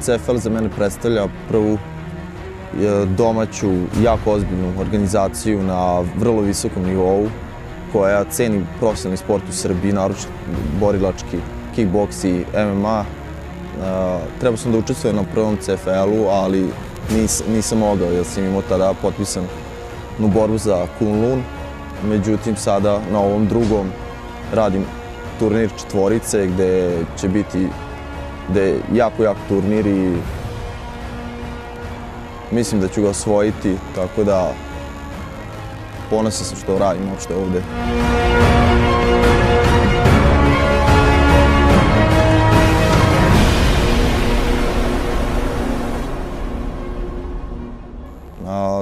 CFL za mene predstavlja prvu e, domaću, jako ozbiljnu organizaciju na vrlo visokom nivou koja ceni profesionalni sport u Srbiji, naročito borilački, kickboks i MMA. E, trebao sam da učestvujem na prvom CFL-u, ali nisam mogao jer sam imao tada potpisan u borbu za Kunlun. Međutim, sada na ovom drugom radim turnir četvorice gde će biti gde je jako, jako turnir i mislim da ću ga osvojiti, tako da ponosan sam što radim uopšte ovde.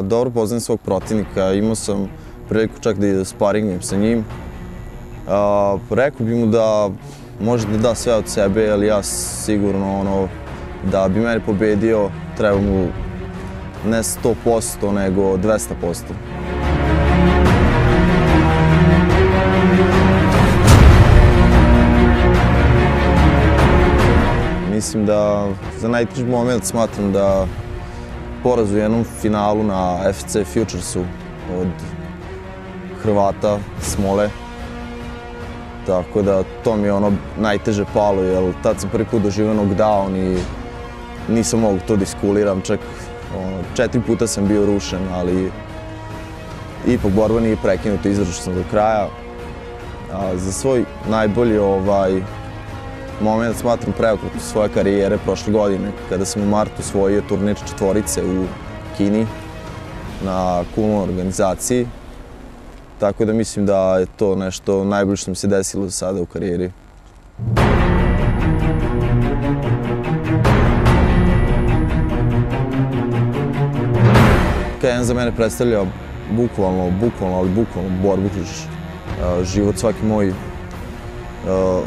Dobro poznajem svog protivnika, imao sam priliku čak da sparingujem sa njim. Rekao bi mu da može da da sve od sebe, ali ja sigurno ono, da bi mene pobedio, treba mu ne 100%, nego 200%. Mislim da za najteži moment smatram da poraz u jednom finalu na FC Futuresu od Hrvata Smole. Tako da to mi je ono najteže palo, jer tad sam prvi put doživio knockdown i nisam mogu to diskuliram, čak ono, četiri puta sam bio rušen, ali ipak borba nije prekinuta, izdržao sam do kraja. A, za svoj najbolji ovaj, moment smatram preokret u svoje karijere prošle godine, kada sam u martu osvojio turnir četvorice u Kini na kulnoj organizaciji. Tako da mislim da je to nešto najbolje što mi se desilo sada u karijeri. KN za mene predstavlja bukvalno, bukvalno, ali bukvalno borbu kroz e, život svaki moj e,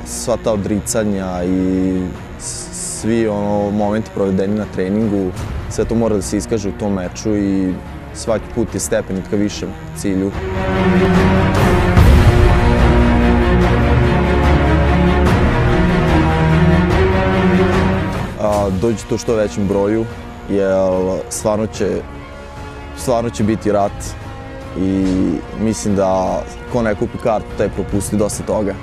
sva ta odricanja i svi ono momenti provedeni na treningu, sve to mora da se iskaže u tom meču i svaki put je stepenik ka višem cilju. Dođe to što većem broju, jer stvarno će, stvarno će biti rat i mislim da ko ne kupi kartu, taj propusti dosta toga.